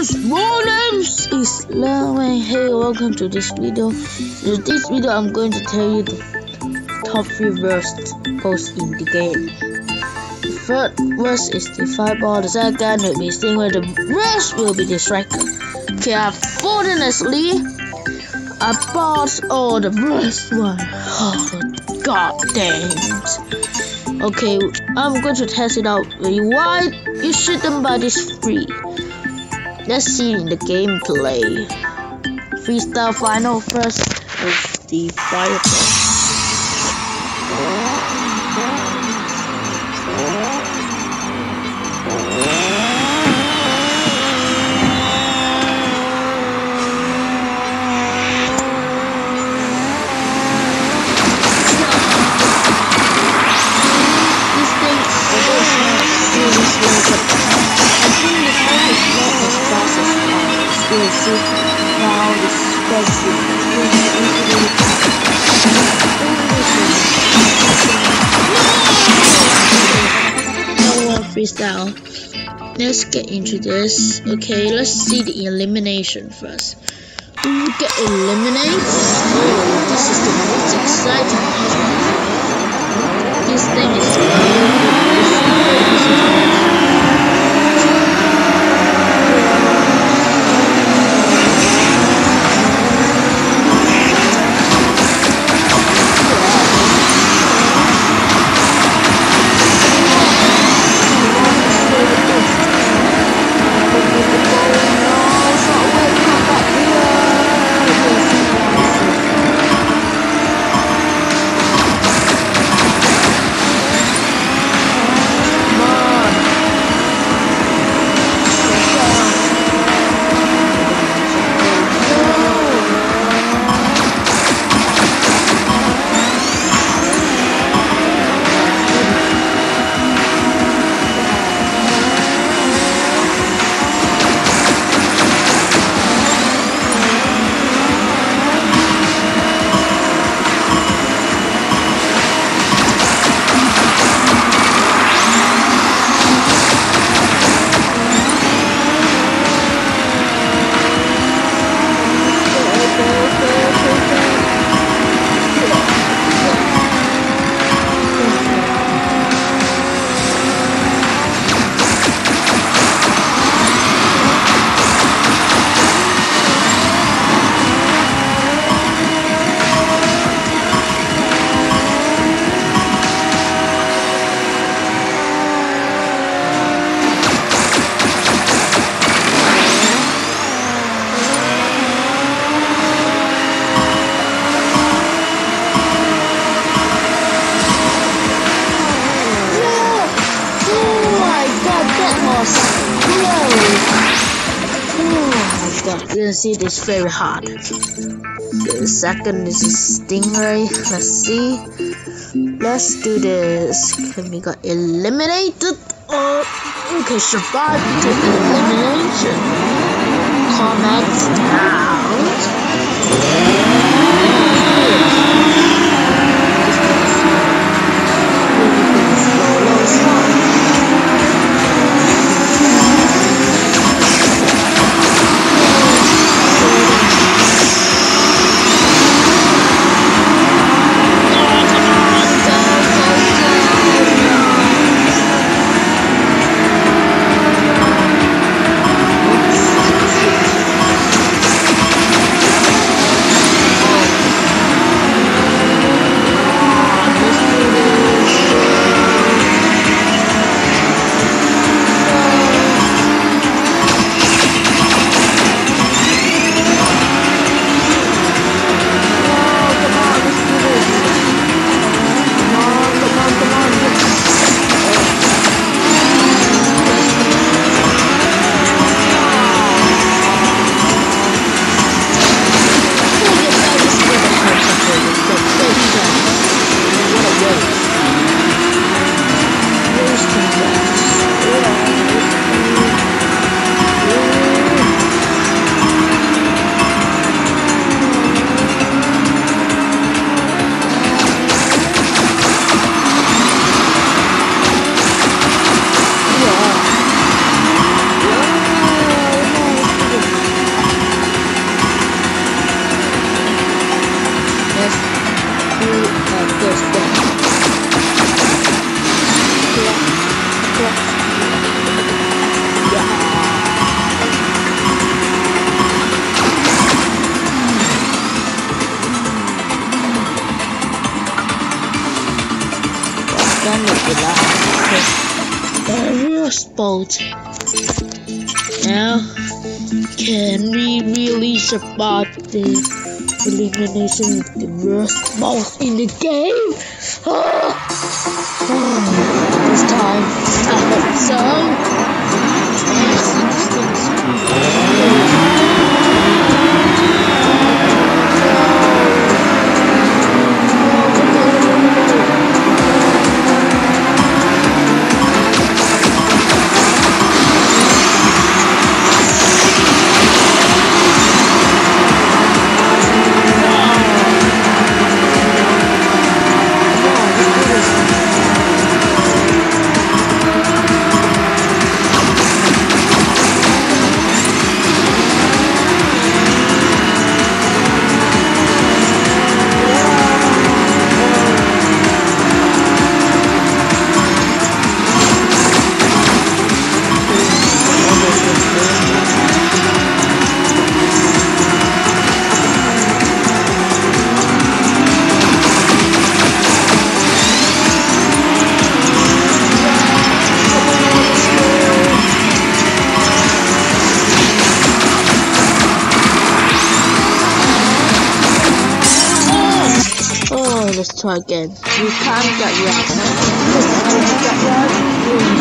My name is. Hey, welcome to this video. In this video, I'm going to tell you the top three worst posts in the game. The third worst is the fireball. The second will be Stingray. The rest will be the striker. Okay, unfortunately, I bought all the worst one. Oh, god damn. Okay, I'm going to test it out. Why you shouldn't buy this free? Let's see in the gameplay. Freestyle final first with the fireball. Freestyle. Let's get into this. Okay, let's see the elimination first. Who get eliminated? Oh, this is the most exciting. This thing is you can see this very hard. The second is a stingray. Let's see. Let's do this. Can we got eliminated oh, or we can survive to elimination? Comments down. The Ariel's boat. Now, can we really survive the elimination of the worst boss in the game? This time, I hope so. Try again. You can't get right. this